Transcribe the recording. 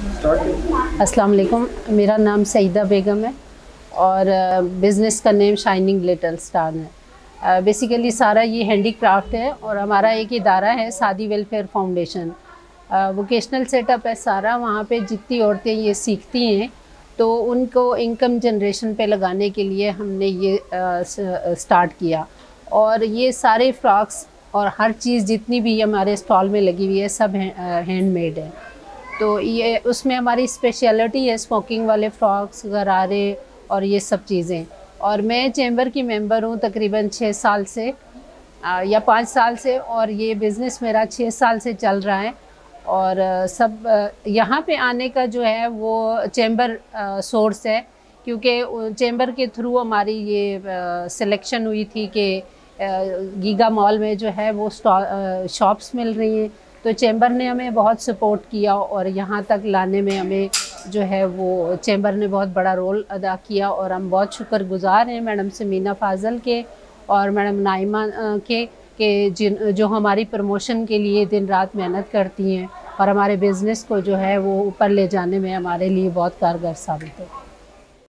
अस्सलाम वालेकुम मेरा नाम सईदा बेगम है और बिज़नेस का नेम शाइनिंग लिटल स्टार है। बेसिकली सारा ये हैंडी क्राफ्ट है और हमारा एक इदारा है सादी वेलफेयर फाउंडेशन वोकेशनल सेटअप है सारा। वहाँ पे जितनी औरतें ये सीखती हैं तो उनको इनकम जनरेशन पे लगाने के लिए हमने ये स्टार्ट किया। और ये सारे फ्रॉक्स और हर चीज़ जितनी भी हमारे स्टॉल में लगी हुई है, सब हैंडमेड है। तो ये उसमें हमारी स्पेशलिटी है स्मोकिंग वाले फ्रॉक्स गरारे और ये सब चीज़ें। और मैं चैम्बर की मेंबर हूँ तकरीबन छः साल से आ, या पाँच साल से और ये बिज़नेस मेरा छः साल से चल रहा है। और सब यहाँ पे आने का जो है वो चैम्बर सोर्स है क्योंकि चैम्बर के थ्रू हमारी ये सिलेक्शन हुई थी कि गीगा मॉल में जो है वो शॉप्स मिल रही हैं। तो चैम्बर ने हमें बहुत सपोर्ट किया और यहाँ तक लाने में हमें जो है वो चैम्बर ने बहुत बड़ा रोल अदा किया और हम बहुत शुक्रगुजार हैं मैडम समीना फाजल के और मैडम नाइमा के, कि जिन, जो हमारी प्रमोशन के लिए दिन रात मेहनत करती हैं और हमारे बिज़नेस को जो है वो ऊपर ले जाने में हमारे लिए बहुत कारगर साबित है।